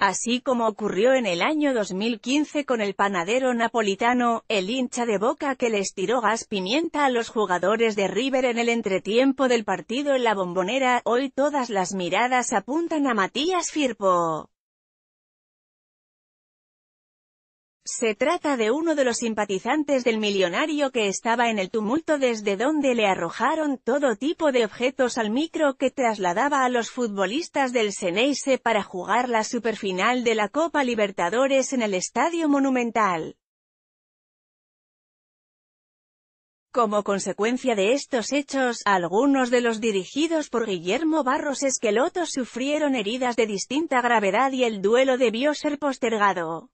Así como ocurrió en el año 2015 con el panadero napolitano, el hincha de Boca que les tiró gas pimienta a los jugadores de River en el entretiempo del partido en la bombonera, hoy todas las miradas apuntan a Matías Firpo. Se trata de uno de los simpatizantes del millonario que estaba en el tumulto desde donde le arrojaron todo tipo de objetos al micro que trasladaba a los futbolistas del Ceneice para jugar la superfinal de la Copa Libertadores en el Estadio Monumental. Como consecuencia de estos hechos, algunos de los dirigidos por Guillermo Barros Esqueloto sufrieron heridas de distinta gravedad y el duelo debió ser postergado.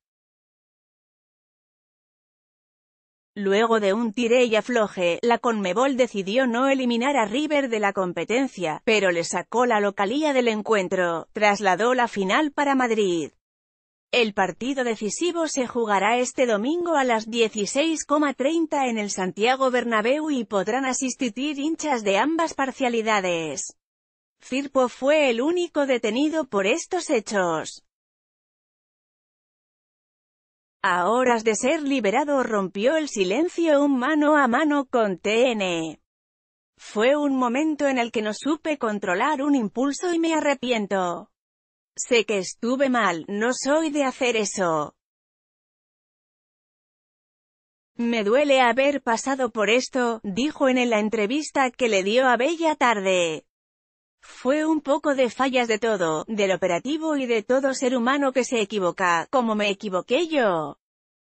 Luego de un tire y afloje, la Conmebol decidió no eliminar a River de la competencia, pero le sacó la localía del encuentro, trasladó la final para Madrid. El partido decisivo se jugará este domingo a las 16,30 en el Santiago Bernabéu y podrán asistir hinchas de ambas parcialidades. Firpo fue el único detenido por estos hechos. A horas de ser liberado rompió el silencio un mano a mano con TN. Fue un momento en el que no supe controlar un impulso y me arrepiento. Sé que estuve mal, no soy de hacer eso. Me duele haber pasado por esto, dijo en la entrevista que le dio a Bella Tarde. Fue un poco de fallas de todo, del operativo y de todo ser humano que se equivoca, como me equivoqué yo.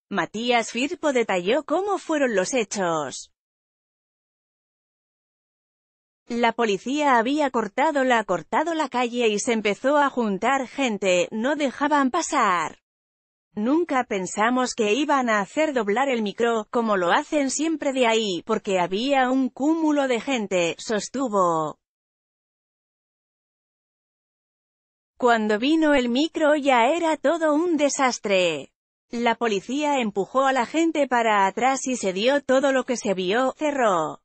Matías Firpo detalló cómo fueron los hechos. La policía había cortado la cortado la calle y se empezó a juntar gente, no dejaban pasar. Nunca pensamos que iban a hacer doblar el micro, como lo hacen siempre de ahí, porque había un cúmulo de gente, sostuvo. Cuando vino el micro ya era todo un desastre. La policía empujó a la gente para atrás y se dio todo lo que se vio, cerró.